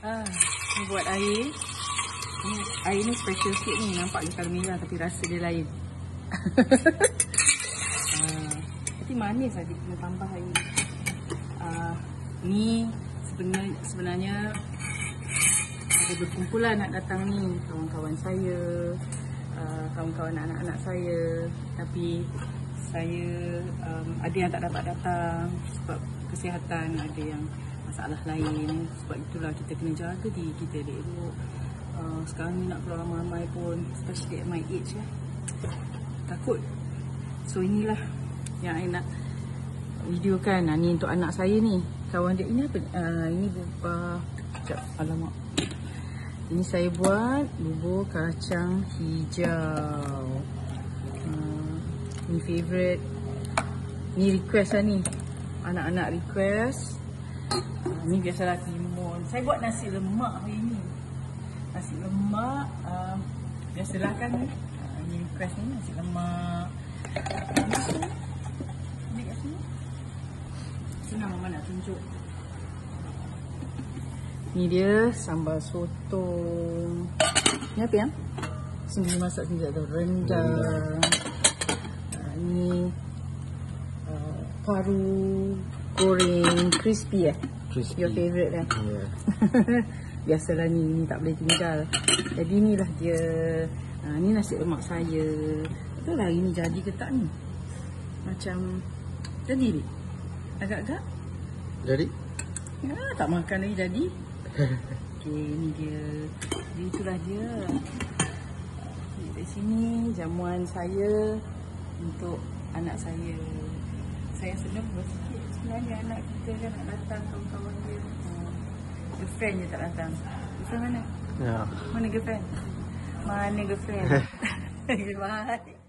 Ni buat air. Air ni special sikit ni. Nampak dia kalau merah tapi rasa dia lain. ah, tapi manis lah dia kena tambah air. Ah, ni sebenarnya, sebenarnya ada berkumpulan nak datang ni. Kawan-kawan saya, kawan-kawan anak-anak saya. Tapi saya um, ada yang tak dapat datang sebab kesihatan, ada yang masalah lain. Sebab itulah kita kena jaga diri kita elok. Uh, sekarang ni nak keluar ramai-ramai pun, especially at my age eh. Takut. So inilah yang saya nak videokan. Ah, ni untuk anak saya ni. Kawan dia ini apa? Uh, ini bubah. Sekejap. Alamak. Ini saya buat bubur kacang hijau. Uh, ni favourite. Ni request lah ni. Anak-anak request. Uh, ni biasalah timun. Saya buat nasi lemak hari ni. Nasi lemak. Uh, biasalah kan ni. Uh, ni request ni nasi lemak. Ni kat sini. Senang mama nak tunjuk. Ni dia sambal sotong. Ni apa yang? Sendiri masak sendiri ada rendang. Uh, ni uh, paru goreng crispy eh. Crispy. Your favourite eh. Yeah. Biasalah ni, ni tak boleh tinggal. Jadi inilah dia. Ha, ni nasi lemak saya. Betul lah ini jadi ke tak ni? Macam jadi ni. Agak-agak. Jadi? Ya, tak makan lagi jadi. Okey, ni dia. Jadi itulah dia. Ni Dari sini jamuan saya untuk anak saya. Saya senang bersikit sebenarnya anak kita kan nak datang kawan-kawan dia. Uh, girlfriend je tak datang. Girlfriend mana? Ya. Mana girlfriend? Mana girlfriend? bye.